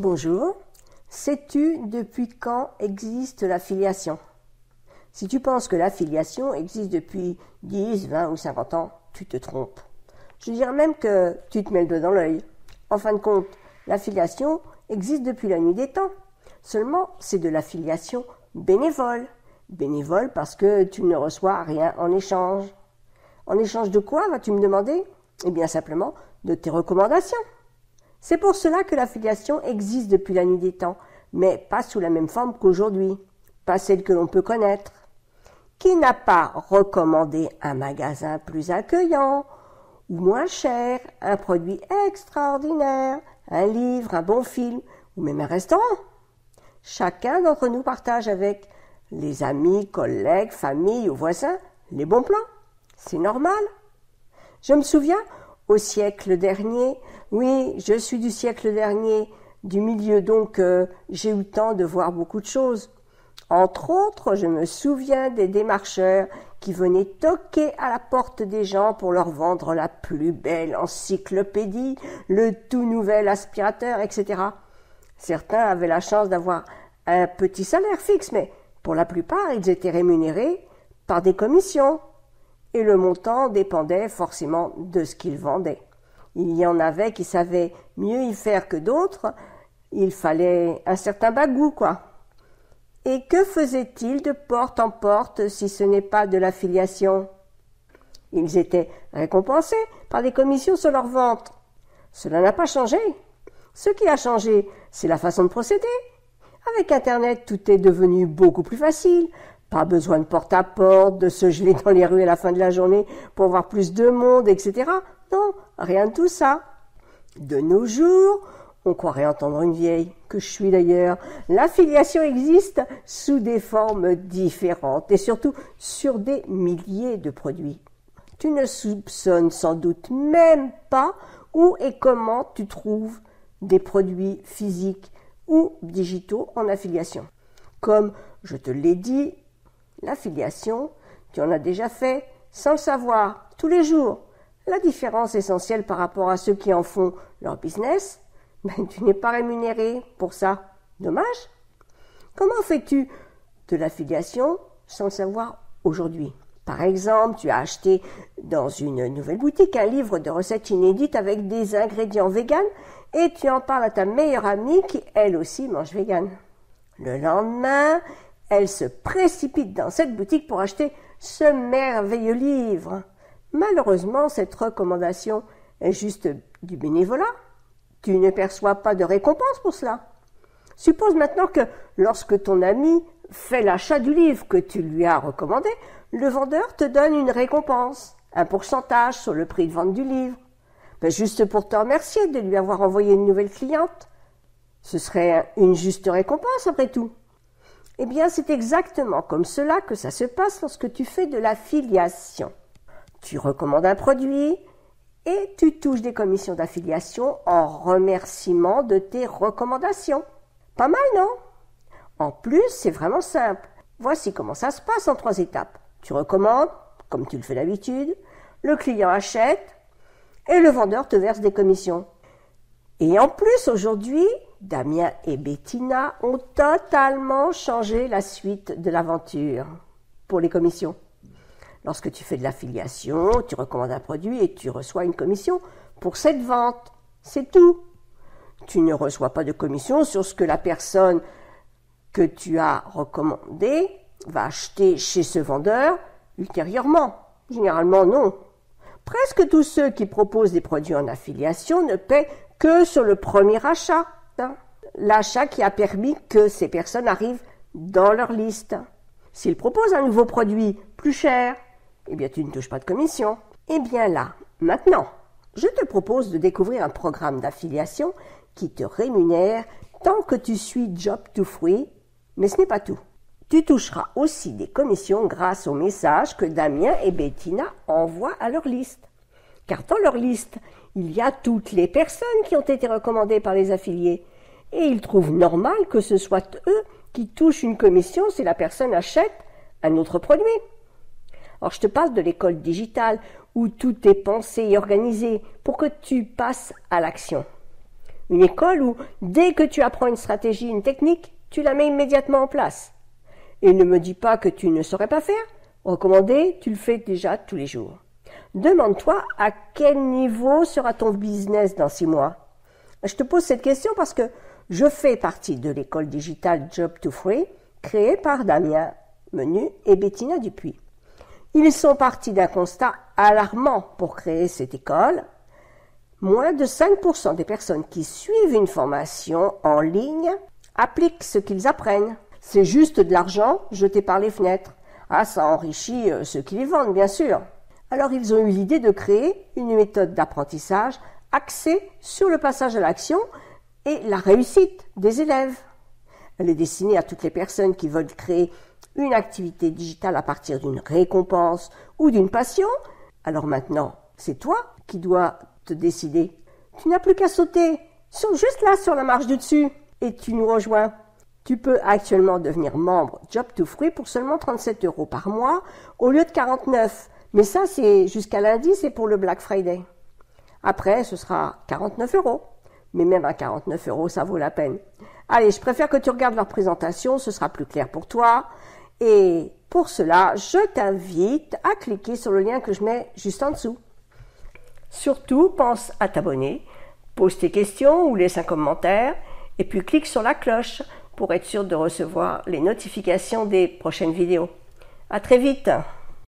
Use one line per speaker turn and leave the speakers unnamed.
Bonjour. Sais-tu depuis quand existe l'affiliation Si tu penses que l'affiliation existe depuis 10, 20 ou 50 ans, tu te trompes. Je dirais même que tu te mets le doigt dans l'œil. En fin de compte, l'affiliation existe depuis la nuit des temps. Seulement, c'est de l'affiliation bénévole. Bénévole parce que tu ne reçois rien en échange. En échange de quoi, vas-tu me demander? Eh bien simplement de tes recommandations. C'est pour cela que l'affiliation existe depuis la nuit des temps, mais pas sous la même forme qu'aujourd'hui, pas celle que l'on peut connaître. Qui n'a pas recommandé un magasin plus accueillant ou moins cher, un produit extraordinaire, un livre, un bon film ou même un restaurant? Chacun d'entre nous partage avec les amis, collègues, familles ou voisins les bons plans. C'est normal. Je me souviens, au siècle dernier, oui, je suis du siècle dernier, du milieu, donc euh, j'ai eu le temps de voir beaucoup de choses. Entre autres, je me souviens des démarcheurs qui venaient toquer à la porte des gens pour leur vendre la plus belle encyclopédie, le tout nouvel aspirateur, etc. Certains avaient la chance d'avoir un petit salaire fixe, mais pour la plupart, ils étaient rémunérés par des commissions, et le montant dépendait forcément de ce qu'ils vendaient. Il y en avait qui savaient mieux y faire que d'autres. Il fallait un certain bagou, quoi. Et que faisaient-ils de porte en porte si ce n'est pas de l'affiliation? Ils étaient récompensés par des commissions sur leur vente. Cela n'a pas changé. Ce qui a changé, c'est la façon de procéder. Avec Internet, tout est devenu beaucoup plus facile. Pas besoin de porte à porte, de se geler dans les rues à la fin de la journée pour voir plus de monde, etc. Non, rien de tout ça. De nos jours, on croirait entendre une vieille, que je suis d'ailleurs. L'affiliation existe sous des formes différentes et surtout sur des milliers de produits. Tu ne soupçonnes sans doute même pas où et comment tu trouves des produits physiques ou digitaux en affiliation. Comme je te l'ai dit, l'affiliation, tu en as déjà fait sans le savoir, tous les jours, la différence essentielle par rapport à ceux qui en font leur business, ben, tu n'es pas rémunéré pour ça. Dommage. Comment fais-tu de l'affiliation sans le savoir aujourd'hui? Par exemple, tu as acheté dans une nouvelle boutique un livre de recettes inédites avec des ingrédients véganes et tu en parles à ta meilleure amie qui elle aussi mange vegan. Le lendemain, elle se précipite dans cette boutique pour acheter ce merveilleux livre. Malheureusement, cette recommandation est juste du bénévolat. Tu ne perçois pas de récompense pour cela. Suppose maintenant que lorsque ton ami fait l'achat du livre que tu lui as recommandé, le vendeur te donne une récompense, un pourcentage sur le prix de vente du livre. Ben, juste pour te remercier de lui avoir envoyé une nouvelle cliente. Ce serait une juste récompense après tout. Eh bien, c'est exactement comme cela que ça se passe lorsque tu fais de l'affiliation. Tu recommandes un produit et tu touches des commissions d'affiliation en remerciement de tes recommandations. Pas mal, non? En plus, c'est vraiment simple. Voici comment ça se passe en trois étapes. Tu recommandes, comme tu le fais d'habitude, le client achète et le vendeur te verse des commissions. Et en plus, aujourd'hui, Damien et Bettina ont totalement changé la suite de l'aventure pour les commissions. Lorsque tu fais de l'affiliation, tu recommandes un produit et tu reçois une commission pour cette vente. C'est tout. Tu ne reçois pas de commission sur ce que la personne que tu as recommandé va acheter chez ce vendeur ultérieurement. Généralement, non. Presque tous ceux qui proposent des produits en affiliation ne paient que sur le premier achat. L'achat qui a permis que ces personnes arrivent dans leur liste. S'ils proposent un nouveau produit plus cher, eh bien tu ne touches pas de commission. Eh bien là, maintenant, je te propose de découvrir un programme d'affiliation qui te rémunère tant que tu suis Job to Free, mais ce n'est pas tout. Tu toucheras aussi des commissions grâce aux messages que Damien et Bettina envoient à leur liste. Car dans leur liste, il y a toutes les personnes qui ont été recommandées par les affiliés. Et ils trouvent normal que ce soit eux qui touchent une commission si la personne achète un autre produit. Alors je te parle de l'école digitale où tout est pensé et organisé pour que tu passes à l'action. Une école où, dès que tu apprends une stratégie, une technique, tu la mets immédiatement en place. Et ne me dis pas que tu ne saurais pas faire. Recommandé, tu le fais déjà tous les jours. Demande-toi à quel niveau sera ton business dans six mois. Je te pose cette question parce que je fais partie de l'école digitale Job to Free, créée par Damien Menu et Bettina Dupuis. Ils sont partis d'un constat alarmant pour créer cette école. Moins de 5% des personnes qui suivent une formation en ligne appliquent ce qu'ils apprennent. C'est juste de l'argent jeté par les fenêtres. Ah, ça enrichit euh, ceux qui les vendent, bien sûr. Alors ils ont eu l'idée de créer une méthode d'apprentissage axée sur le passage à l'action et la réussite des élèves. Elle est destinée à toutes les personnes qui veulent créer une activité digitale à partir d'une récompense ou d'une passion. Alors maintenant, c'est toi qui dois te décider. Tu n'as plus qu'à sauter, juste là sur la marche du dessus, et tu nous rejoins. Tu peux actuellement devenir membre Job to Free pour seulement 37 euros par mois au lieu de 49. Mais ça, c'est jusqu'à lundi, c'est pour le Black Friday. Après, ce sera 49 euros. Mais même à 49 euros, ça vaut la peine. Allez, je préfère que tu regardes leur présentation, ce sera plus clair pour toi. Et pour cela, je t'invite à cliquer sur le lien que je mets juste en dessous. Surtout, pense à t'abonner, pose tes questions ou laisse un commentaire, et puis clique sur la cloche pour être sûr de recevoir les notifications des prochaines vidéos. À très vite!